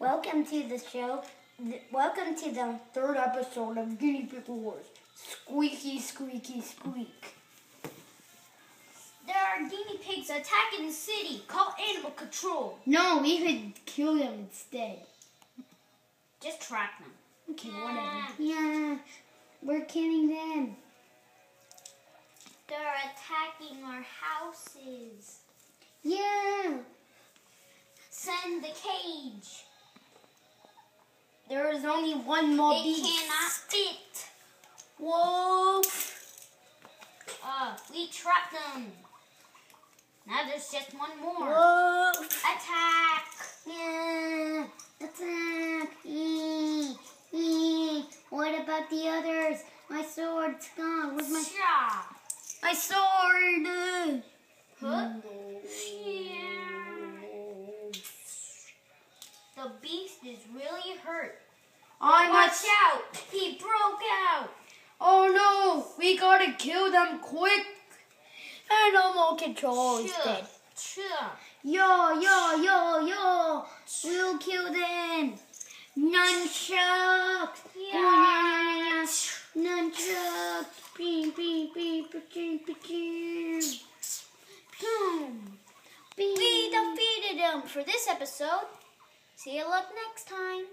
Welcome to the show. Welcome to the third episode of Guinea Pig Wars. Squeaky, squeaky, squeak. There are guinea pigs attacking the city. Call animal control. No, we could kill them instead. Just track them. Okay, whatever. Yeah, we're killing them. They're attacking our houses. Yeah. Send the cage. There is only one more It beast. cannot fit. Whoa. Uh, we trapped them. Now there's just one more. Whoa. Attack. Yeah. Attack. Eee. Eee. What about the others? My sword's gone. Where's my my sword? Huh? The beast is really hurt. I Watch must. out! He broke out. Oh no! We gotta kill them quick. Animal control is dead. Sure. Yo, yo, yo, yo! We'll kill them! Nunchucks! Yeah. Nunchucks! Beep, beep, beep, beep, beep, beep. Boom! We defeated him for this episode. See you luck next time.